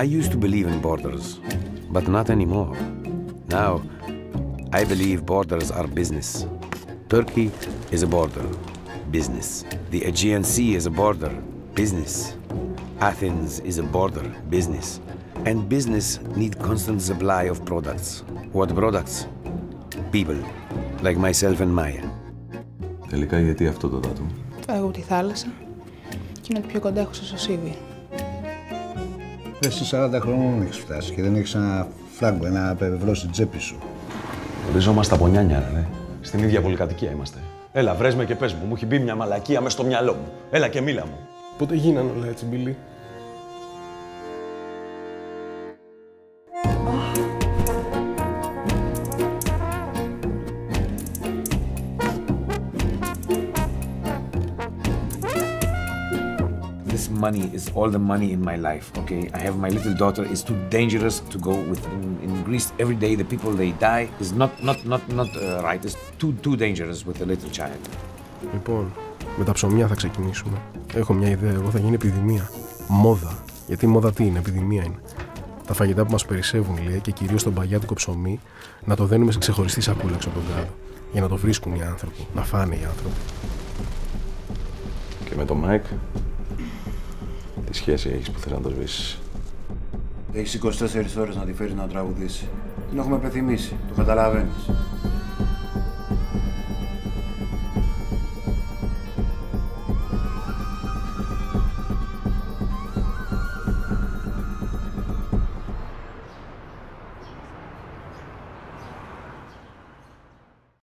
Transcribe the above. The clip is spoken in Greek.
I used to believe in borders, but not anymore. Now, I believe borders are business. Turkey is a border, business. The Aegean Sea is a border, business. Athens is a border, business. And business need constant supply of products. What products? People, like myself and Maya. Τελικά γιατί αυτό το δάτο. Εγώ τη θάλασσα και είναι το πιο κοντά έχω στο Σωσίβι. Πες 40 χρόνων έχεις φτάσει και δεν έχεις ένα φράγκο, ένα πεπευρό στην τσέπη σου. Ορίζομαστε από νιάνια, ρε. Στην ίδια πολυκατοικία είμαστε. Έλα, βρες με και πες μου. Μου έχει μπει μια μαλακία μέσα στο μυαλό μου. Έλα και μίλα μου. Πότε γίνανε όλα έτσι, Μπίλι; This money is all the money in my life, okay? I have my little daughter. It's too dangerous to go with in, in Greece every day. The people they die is not not not not uh, right. It's too too dangerous with a little child. Λοιπόν, με τα ψωμιά θα ξεκινήσουμε. Έχω μια ιδέα, εγώ θα γίνει επιδημία. Μόδα. Γιατί μόδα τι είναι, επιδημία είναι. Τα φαγητά που μας περισσεύουν, λέει, και κυρίως το μπαγιάτικο ψωμί, να το δένουμε σε ξεχωριστή σακούλα έξω από τον κάδο. Για να το βρίσκουν οι άνθρωποι, να φάνε οι άνθρωποι. Και με το Μάικ, τι σχέση έχεις που θες να το σβήσεις. Έχεις 24 ώρες να τη φέρεις να τραγουδήσει. Την έχουμε πεθυμίσει. Το καταλαβαίνεις.